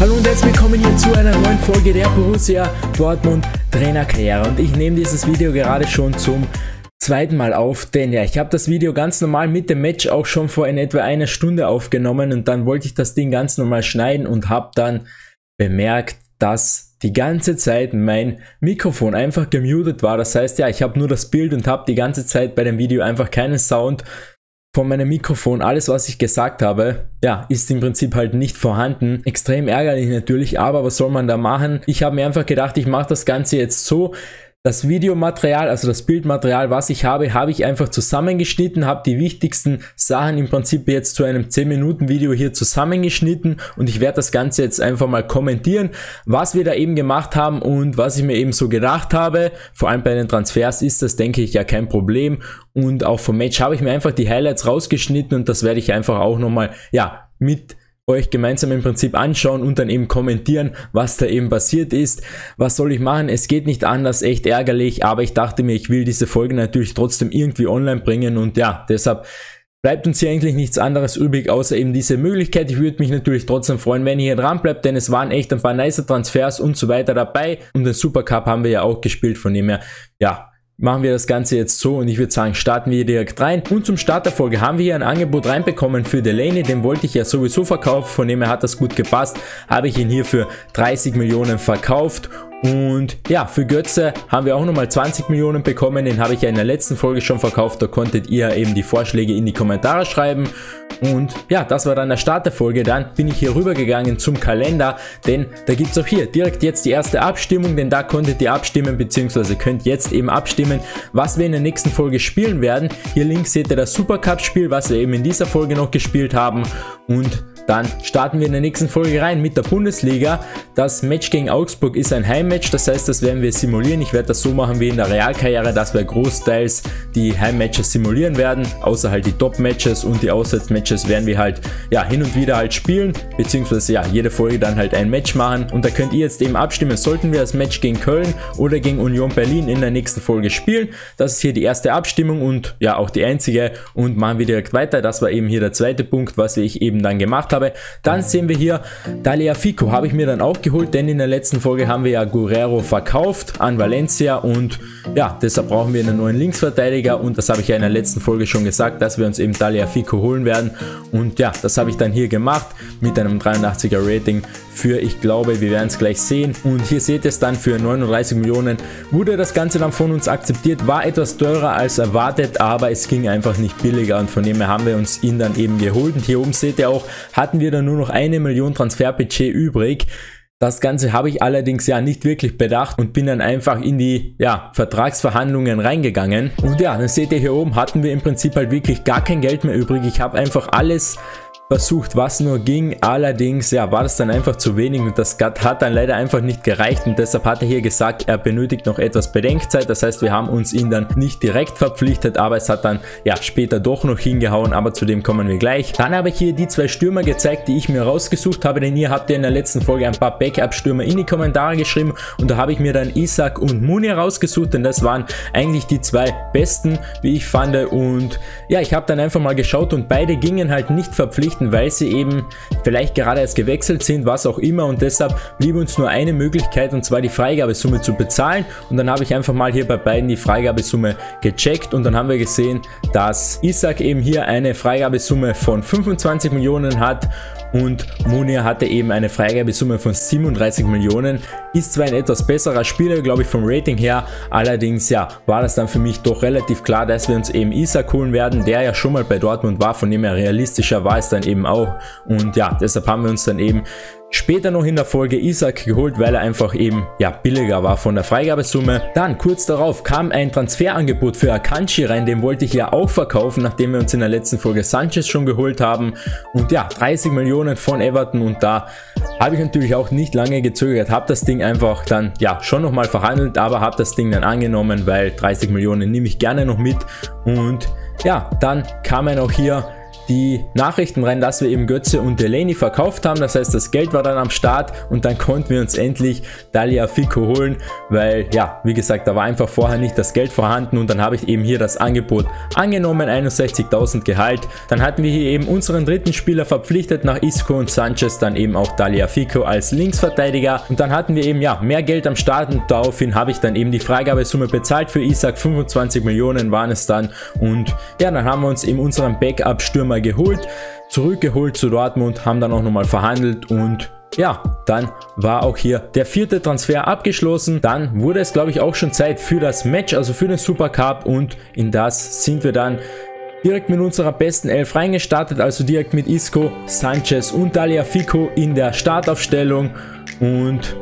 Hallo und herzlich willkommen hier zu einer neuen Folge der Borussia Dortmund Trainerkarriere und ich nehme dieses Video gerade schon zum zweiten Mal auf, denn ja, ich habe das Video ganz normal mit dem Match auch schon vor in etwa einer Stunde aufgenommen und dann wollte ich das Ding ganz normal schneiden und habe dann bemerkt, dass die ganze Zeit mein Mikrofon einfach gemutet war. Das heißt ja, ich habe nur das Bild und habe die ganze Zeit bei dem Video einfach keinen Sound von meinem Mikrofon, alles was ich gesagt habe, ja, ist im Prinzip halt nicht vorhanden. Extrem ärgerlich natürlich, aber was soll man da machen? Ich habe mir einfach gedacht, ich mache das Ganze jetzt so, das Videomaterial, also das Bildmaterial, was ich habe, habe ich einfach zusammengeschnitten, habe die wichtigsten Sachen im Prinzip jetzt zu einem 10 Minuten Video hier zusammengeschnitten und ich werde das Ganze jetzt einfach mal kommentieren, was wir da eben gemacht haben und was ich mir eben so gedacht habe. Vor allem bei den Transfers ist das, denke ich, ja kein Problem und auch vom Match habe ich mir einfach die Highlights rausgeschnitten und das werde ich einfach auch nochmal, ja, mit euch gemeinsam im Prinzip anschauen und dann eben kommentieren, was da eben passiert ist. Was soll ich machen? Es geht nicht anders, echt ärgerlich, aber ich dachte mir, ich will diese Folge natürlich trotzdem irgendwie online bringen und ja, deshalb bleibt uns hier eigentlich nichts anderes übrig, außer eben diese Möglichkeit. Ich würde mich natürlich trotzdem freuen, wenn ihr hier dran bleibt, denn es waren echt ein paar nice Transfers und so weiter dabei und den Supercup haben wir ja auch gespielt, von dem her, ja, machen wir das Ganze jetzt so und ich würde sagen, starten wir direkt rein. Und zum Start der Folge haben wir hier ein Angebot reinbekommen für Delaney, den wollte ich ja sowieso verkaufen, von dem her hat das gut gepasst, habe ich ihn hier für 30 Millionen verkauft und ja, für Götze haben wir auch nochmal 20 Millionen bekommen, den habe ich ja in der letzten Folge schon verkauft, da konntet ihr eben die Vorschläge in die Kommentare schreiben. Und ja, das war dann der Start der Folge. Dann bin ich hier rübergegangen zum Kalender, denn da gibt es auch hier direkt jetzt die erste Abstimmung, denn da konntet ihr abstimmen, beziehungsweise könnt jetzt eben abstimmen, was wir in der nächsten Folge spielen werden. Hier links seht ihr das Supercup-Spiel, was wir eben in dieser Folge noch gespielt haben. Und dann starten wir in der nächsten Folge rein mit der Bundesliga. Das Match gegen Augsburg ist ein Heimmatch, das heißt, das werden wir simulieren. Ich werde das so machen wie in der Realkarriere, dass wir großteils die Heimmatches simulieren werden, außer halt die Top-Matches und die Auswärtsmatches werden wir halt ja hin und wieder halt spielen, beziehungsweise ja jede Folge dann halt ein Match machen. Und da könnt ihr jetzt eben abstimmen, sollten wir das Match gegen Köln oder gegen Union Berlin in der nächsten Folge spielen. Das ist hier die erste Abstimmung und ja auch die einzige und machen wir direkt weiter. Das war eben hier der zweite Punkt, was ich eben dann gemacht habe habe. Dann sehen wir hier Dalia Fico, habe ich mir dann auch geholt, denn in der letzten Folge haben wir ja Guerrero verkauft an Valencia und ja, deshalb brauchen wir einen neuen Linksverteidiger und das habe ich ja in der letzten Folge schon gesagt, dass wir uns eben Dalia Fico holen werden und ja, das habe ich dann hier gemacht mit einem 83er Rating für, ich glaube, wir werden es gleich sehen und hier seht ihr es dann für 39 Millionen wurde das Ganze dann von uns akzeptiert, war etwas teurer als erwartet, aber es ging einfach nicht billiger und von dem her haben wir uns ihn dann eben geholt und hier oben seht ihr auch, hatten wir dann nur noch eine Million Transferbudget übrig. Das Ganze habe ich allerdings ja nicht wirklich bedacht und bin dann einfach in die ja, Vertragsverhandlungen reingegangen. Und ja, dann seht ihr hier oben, hatten wir im Prinzip halt wirklich gar kein Geld mehr übrig. Ich habe einfach alles versucht, was nur ging. Allerdings, ja, war das dann einfach zu wenig und das hat dann leider einfach nicht gereicht und deshalb hat er hier gesagt, er benötigt noch etwas Bedenkzeit. Das heißt, wir haben uns ihn dann nicht direkt verpflichtet, aber es hat dann ja später doch noch hingehauen, aber zu dem kommen wir gleich. Dann habe ich hier die zwei Stürmer gezeigt, die ich mir rausgesucht habe, denn ihr habt ja in der letzten Folge ein paar Backup-Stürmer in die Kommentare geschrieben und da habe ich mir dann Isaac und Muni rausgesucht, denn das waren eigentlich die zwei besten, wie ich fand und ja, ich habe dann einfach mal geschaut und beide gingen halt nicht verpflichtet möchten, weil sie eben vielleicht gerade erst gewechselt sind, was auch immer. Und deshalb blieb uns nur eine Möglichkeit und zwar die Freigabesumme zu bezahlen. Und dann habe ich einfach mal hier bei beiden die Freigabesumme gecheckt. Und dann haben wir gesehen, dass Isaac eben hier eine Freigabesumme von 25 Millionen hat und Munir hatte eben eine Freigabesumme von 37 Millionen. Ist zwar ein etwas besserer Spieler, glaube ich, vom Rating her, allerdings ja, war das dann für mich doch relativ klar, dass wir uns eben Isaac holen werden, der ja schon mal bei Dortmund war, von dem her realistischer war es dann eben auch. Und ja, deshalb haben wir uns dann eben Später noch in der Folge Isaac geholt, weil er einfach eben ja billiger war von der Freigabesumme. Dann kurz darauf kam ein Transferangebot für Akanji rein, den wollte ich ja auch verkaufen, nachdem wir uns in der letzten Folge Sanchez schon geholt haben. Und ja, 30 Millionen von Everton und da habe ich natürlich auch nicht lange gezögert, habe das Ding einfach dann ja schon nochmal verhandelt, aber habe das Ding dann angenommen, weil 30 Millionen nehme ich gerne noch mit. Und ja, dann kamen auch hier die Nachrichten rein, dass wir eben Götze und Delaney verkauft haben. Das heißt, das Geld war dann am Start und dann konnten wir uns endlich Dalia Fico holen, weil ja, wie gesagt, da war einfach vorher nicht das Geld vorhanden und dann habe ich eben hier das Angebot angenommen, 61.000 Gehalt. Dann hatten wir hier eben unseren dritten Spieler verpflichtet nach Isco und Sanchez, dann eben auch Dalia Fico als Linksverteidiger und dann hatten wir eben ja mehr Geld am Start und daraufhin habe ich dann eben die Freigabesumme bezahlt für Isaac, 25 Millionen waren es dann und ja, dann haben wir uns eben unseren Backup-Stürmer geholt, zurückgeholt zu Dortmund, haben dann auch nochmal verhandelt und ja, dann war auch hier der vierte Transfer abgeschlossen. Dann wurde es, glaube ich, auch schon Zeit für das Match, also für den Supercup und in das sind wir dann direkt mit unserer besten Elf reingestartet, also direkt mit Isco, Sanchez und Dalia Fico in der Startaufstellung und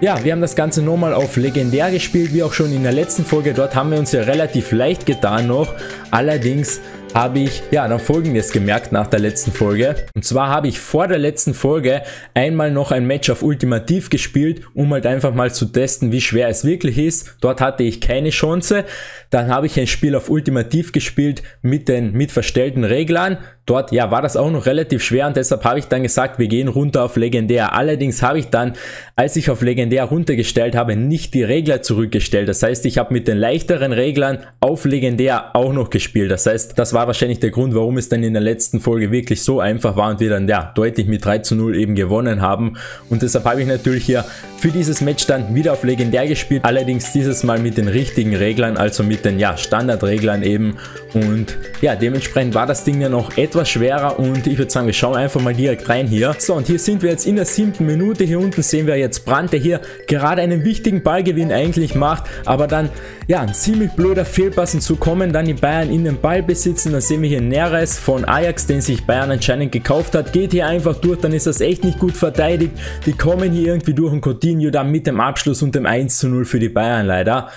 ja, wir haben das Ganze nochmal auf legendär gespielt, wie auch schon in der letzten Folge. Dort haben wir uns ja relativ leicht getan noch. Allerdings habe ich ja dann folgendes gemerkt nach der letzten Folge. Und zwar habe ich vor der letzten Folge einmal noch ein Match auf Ultimativ gespielt, um halt einfach mal zu testen, wie schwer es wirklich ist. Dort hatte ich keine Chance. Dann habe ich ein Spiel auf Ultimativ gespielt mit den mit verstellten Reglern. Dort ja war das auch noch relativ schwer und deshalb habe ich dann gesagt, wir gehen runter auf Legendär. Allerdings habe ich dann, als ich auf Legendär runtergestellt habe, nicht die Regler zurückgestellt. Das heißt, ich habe mit den leichteren Reglern auf Legendär auch noch gespielt. Das heißt, das war wahrscheinlich der Grund, warum es dann in der letzten Folge wirklich so einfach war und wir dann ja deutlich mit 3 zu 0 eben gewonnen haben. Und deshalb habe ich natürlich hier für dieses Match dann wieder auf Legendär gespielt. Allerdings dieses Mal mit den richtigen Reglern, also mit den ja Standardreglern eben. Und ja, dementsprechend war das Ding ja noch etwas etwas schwerer und ich würde sagen, wir schauen einfach mal direkt rein hier. So, und hier sind wir jetzt in der siebten Minute. Hier unten sehen wir jetzt Brandt, der hier gerade einen wichtigen Ballgewinn eigentlich macht, aber dann, ja, ein ziemlich blöder Fehlpass und so kommen dann die Bayern in den Ball besitzen. Dann sehen wir hier Neres von Ajax, den sich Bayern anscheinend gekauft hat, geht hier einfach durch, dann ist das echt nicht gut verteidigt. Die kommen hier irgendwie durch und Coutinho dann mit dem Abschluss und dem 1 zu 0 für die Bayern leider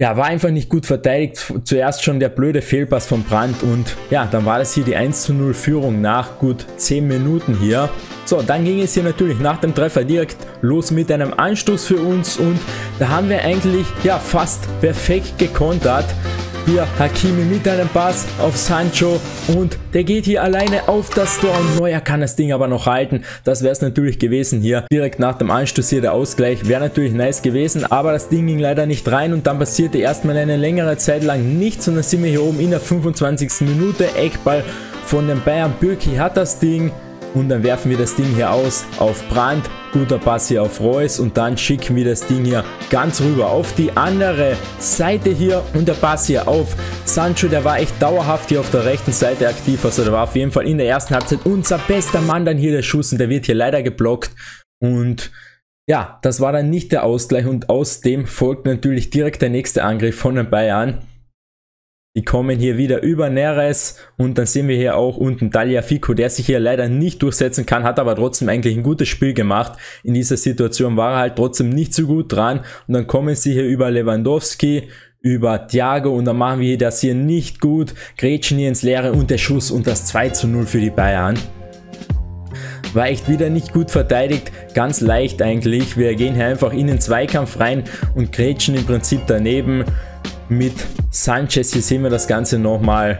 ja, war einfach nicht gut verteidigt. Zuerst schon der blöde Fehlpass von Brandt und ja, dann war das hier die 1 zu 0 Führung nach gut 10 Minuten hier. So, dann ging es hier natürlich nach dem Treffer direkt los mit einem Anstoß für uns und da haben wir eigentlich ja fast perfekt gekontert. Hier Hakimi mit einem Pass auf Sancho und der geht hier alleine auf das Tor und Neuer kann das Ding aber noch halten. Das wäre es natürlich gewesen hier. Direkt nach dem Anstoß hier der Ausgleich. Wäre natürlich nice gewesen, aber das Ding ging leider nicht rein und dann passierte erstmal eine längere Zeit lang nichts und dann sind wir hier oben in der 25. Minute. Eckball von den Bayern. Bürki hat das Ding. Und dann werfen wir das Ding hier aus auf Brand. Guter Pass hier auf Reus und dann schicken wir das Ding hier ganz rüber auf die andere Seite hier. Und der Pass hier auf Sancho, der war echt dauerhaft hier auf der rechten Seite aktiv, also der war auf jeden Fall in der ersten Halbzeit unser bester Mann. Dann hier der Schuss und der wird hier leider geblockt. Und ja, das war dann nicht der Ausgleich. Und aus dem folgt natürlich direkt der nächste Angriff von den Bayern. Die kommen hier wieder über Neres und dann sehen wir hier auch unten Fico, der sich hier leider nicht durchsetzen kann, hat aber trotzdem eigentlich ein gutes Spiel gemacht. In dieser Situation war er halt trotzdem nicht so gut dran und dann kommen sie hier über Lewandowski, über Thiago und dann machen wir das hier nicht gut, grätschen hier ins Leere und der Schuss und das 2 zu 0 für die Bayern. War echt wieder nicht gut verteidigt, ganz leicht eigentlich. Wir gehen hier einfach in den Zweikampf rein und grätschen im Prinzip daneben mit Sanchez. Hier sehen wir das Ganze nochmal.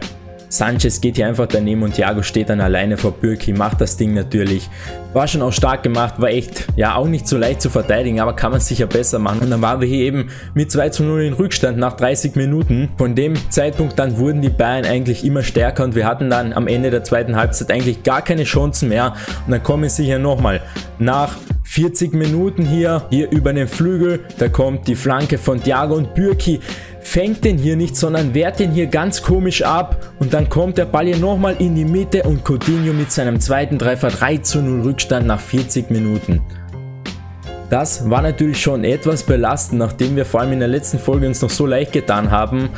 Sanchez geht hier einfach daneben und Thiago steht dann alleine vor Bürki, macht das Ding natürlich. War schon auch stark gemacht, war echt, ja, auch nicht so leicht zu verteidigen, aber kann man sicher besser machen. Und dann waren wir hier eben mit 2 zu 0 in Rückstand nach 30 Minuten. Von dem Zeitpunkt dann wurden die Bayern eigentlich immer stärker und wir hatten dann am Ende der zweiten Halbzeit eigentlich gar keine Chancen mehr. Und dann kommen sie hier nochmal nach 40 Minuten hier, hier über den Flügel, da kommt die Flanke von Thiago und Bürki fängt den hier nicht, sondern wehrt den hier ganz komisch ab und dann kommt der Ball hier nochmal in die Mitte und Coutinho mit seinem zweiten Treffer 3 zu 0 Rückstand nach 40 Minuten. Das war natürlich schon etwas belastend, nachdem wir vor allem in der letzten Folge uns noch so leicht getan haben.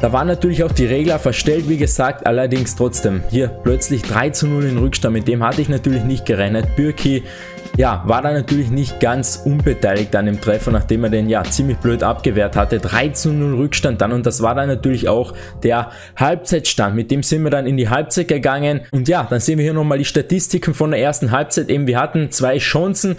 Da waren natürlich auch die Regler verstellt, wie gesagt, allerdings trotzdem hier plötzlich 3 zu 0 in Rückstand, mit dem hatte ich natürlich nicht gerechnet. Bürki ja, war da natürlich nicht ganz unbeteiligt an dem Treffer, nachdem er den ja ziemlich blöd abgewehrt hatte. 3 zu 0 Rückstand dann und das war dann natürlich auch der Halbzeitstand. Mit dem sind wir dann in die Halbzeit gegangen und ja, dann sehen wir hier nochmal die Statistiken von der ersten Halbzeit. Eben wir hatten zwei Chancen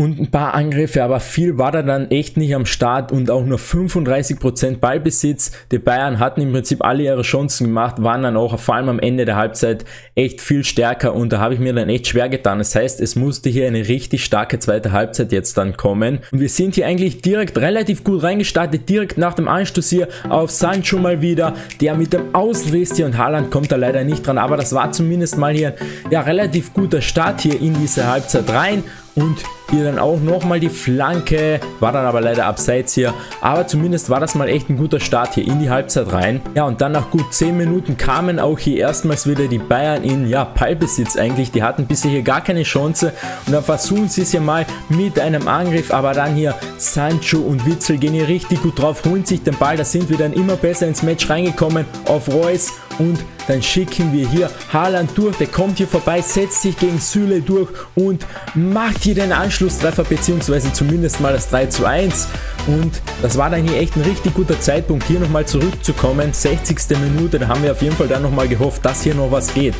und ein paar Angriffe, aber viel war da dann echt nicht am Start und auch nur 35% Ballbesitz. Die Bayern hatten im Prinzip alle ihre Chancen gemacht, waren dann auch vor allem am Ende der Halbzeit echt viel stärker und da habe ich mir dann echt schwer getan. Das heißt, es musste hier eine richtig starke zweite Halbzeit jetzt dann kommen und wir sind hier eigentlich direkt relativ gut reingestartet, direkt nach dem Anstoß hier auf Sancho mal wieder, der mit dem Außenriss hier und Haaland kommt da leider nicht dran, aber das war zumindest mal hier ja relativ guter Start hier in diese Halbzeit rein und hier dann auch nochmal die Flanke, war dann aber leider abseits hier, aber zumindest war das mal echt ein guter Start hier in die Halbzeit rein. Ja und dann nach gut 10 Minuten kamen auch hier erstmals wieder die Bayern in ja Ballbesitz eigentlich, die hatten bisher hier gar keine Chance. Und dann versuchen sie es hier mal mit einem Angriff, aber dann hier Sancho und Witzel gehen hier richtig gut drauf, holen sich den Ball, da sind wir dann immer besser ins Match reingekommen auf Reus und dann schicken wir hier Haaland durch, der kommt hier vorbei, setzt sich gegen Süle durch und macht hier den Anschlusstreffer beziehungsweise zumindest mal das 3 zu 1 und das war dann hier echt ein richtig guter Zeitpunkt hier nochmal zurückzukommen, 60. Minute, da haben wir auf jeden Fall dann nochmal gehofft, dass hier noch was geht.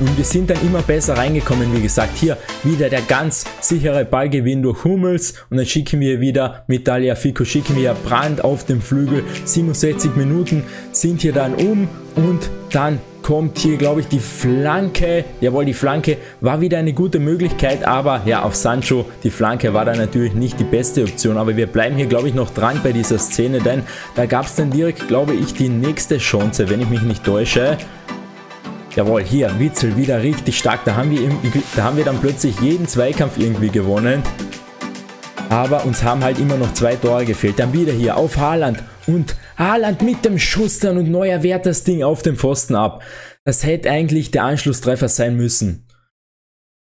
Und wir sind dann immer besser reingekommen, wie gesagt, hier wieder der ganz sichere Ballgewinn durch Hummels. Und dann schicken wir wieder mit Fico, schicken wir Brand auf dem Flügel, 67 Minuten sind hier dann um und dann kommt hier, glaube ich, die Flanke. Jawohl, die Flanke war wieder eine gute Möglichkeit, aber ja, auf Sancho, die Flanke war dann natürlich nicht die beste Option. Aber wir bleiben hier, glaube ich, noch dran bei dieser Szene, denn da gab es dann direkt, glaube ich, die nächste Chance, wenn ich mich nicht täusche. Jawohl, hier, Witzel wieder richtig stark. Da haben, wir, da haben wir dann plötzlich jeden Zweikampf irgendwie gewonnen. Aber uns haben halt immer noch zwei Tore gefehlt. Dann wieder hier auf Haaland und Haaland mit dem Schuss dann und Neuer wehrt das Ding auf den Pfosten ab. Das hätte eigentlich der Anschlusstreffer sein müssen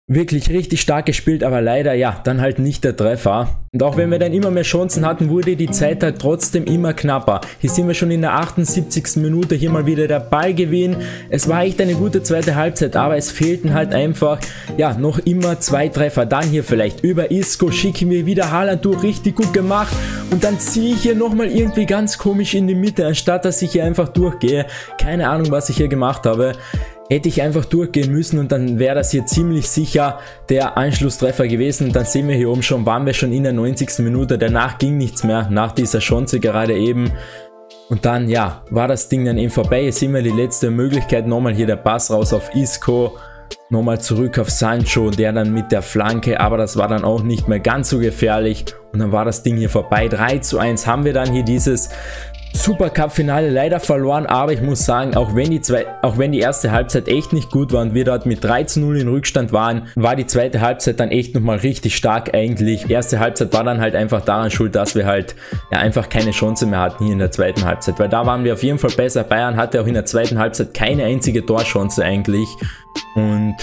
wirklich richtig stark gespielt, aber leider ja, dann halt nicht der Treffer. Und auch wenn wir dann immer mehr Chancen hatten, wurde die Zeit halt trotzdem immer knapper. Hier sind wir schon in der 78. Minute, hier mal wieder der Ballgewinn. Es war echt eine gute zweite Halbzeit, aber es fehlten halt einfach, ja, noch immer zwei Treffer. Dann hier vielleicht über Isco schicken wir wieder Haaland durch, richtig gut gemacht. Und dann ziehe ich hier nochmal irgendwie ganz komisch in die Mitte, anstatt dass ich hier einfach durchgehe. Keine Ahnung, was ich hier gemacht habe hätte ich einfach durchgehen müssen und dann wäre das hier ziemlich sicher der Anschlusstreffer gewesen. Dann sehen wir hier oben schon, waren wir schon in der 90. Minute. Danach ging nichts mehr, nach dieser Chance gerade eben. Und dann, ja, war das Ding dann eben vorbei. Jetzt sehen wir die letzte Möglichkeit. Nochmal hier der Pass raus auf Isco. Nochmal zurück auf Sancho, der dann mit der Flanke, aber das war dann auch nicht mehr ganz so gefährlich. Und dann war das Ding hier vorbei. 3 zu 1 haben wir dann hier dieses Supercup-Finale leider verloren, aber ich muss sagen, auch wenn, die zwei, auch wenn die erste Halbzeit echt nicht gut war und wir dort mit 3 zu 0 in Rückstand waren, war die zweite Halbzeit dann echt nochmal richtig stark eigentlich. Die erste Halbzeit war dann halt einfach daran schuld, dass wir halt ja, einfach keine Chance mehr hatten hier in der zweiten Halbzeit, weil da waren wir auf jeden Fall besser. Bayern hatte auch in der zweiten Halbzeit keine einzige Torchance eigentlich und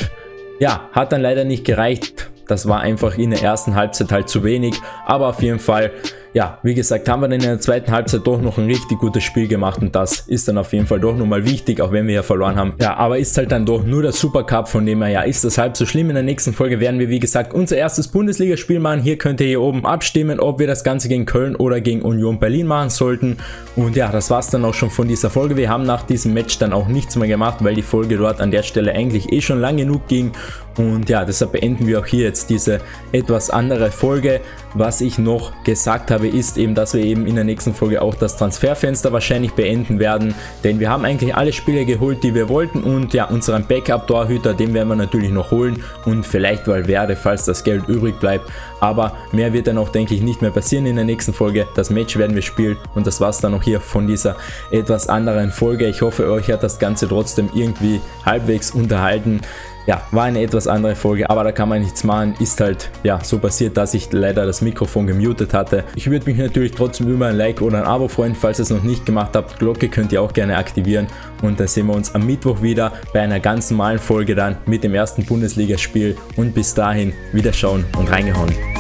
ja, hat dann leider nicht gereicht. Das war einfach in der ersten Halbzeit halt zu wenig, aber auf jeden Fall ja, wie gesagt, haben wir dann in der zweiten Halbzeit doch noch ein richtig gutes Spiel gemacht und das ist dann auf jeden Fall doch nochmal wichtig, auch wenn wir ja verloren haben. Ja, aber ist halt dann doch nur der Supercup, von dem her ja, ist das halb so schlimm. In der nächsten Folge werden wir, wie gesagt, unser erstes Bundesligaspiel machen. Hier könnt ihr hier oben abstimmen, ob wir das Ganze gegen Köln oder gegen Union Berlin machen sollten. Und ja, das war's dann auch schon von dieser Folge. Wir haben nach diesem Match dann auch nichts mehr gemacht, weil die Folge dort an der Stelle eigentlich eh schon lang genug ging. Und ja, deshalb beenden wir auch hier jetzt diese etwas andere Folge. Was ich noch gesagt habe, ist eben, dass wir eben in der nächsten Folge auch das Transferfenster wahrscheinlich beenden werden. Denn wir haben eigentlich alle Spiele geholt, die wir wollten. Und ja, unseren Backup-Torhüter, den werden wir natürlich noch holen. Und vielleicht Valverde, falls das Geld übrig bleibt. Aber mehr wird dann auch, denke ich, nicht mehr passieren in der nächsten Folge. Das Match werden wir spielen. Und das war es dann auch hier von dieser etwas anderen Folge. Ich hoffe, euch hat das Ganze trotzdem irgendwie halbwegs unterhalten ja, war eine etwas andere Folge, aber da kann man nichts machen. Ist halt, ja, so passiert, dass ich leider das Mikrofon gemutet hatte. Ich würde mich natürlich trotzdem über ein Like oder ein Abo freuen, falls ihr es noch nicht gemacht habt. Glocke könnt ihr auch gerne aktivieren und dann sehen wir uns am Mittwoch wieder bei einer ganz normalen Folge dann mit dem ersten Bundesligaspiel und bis dahin wieder schauen und reingehauen.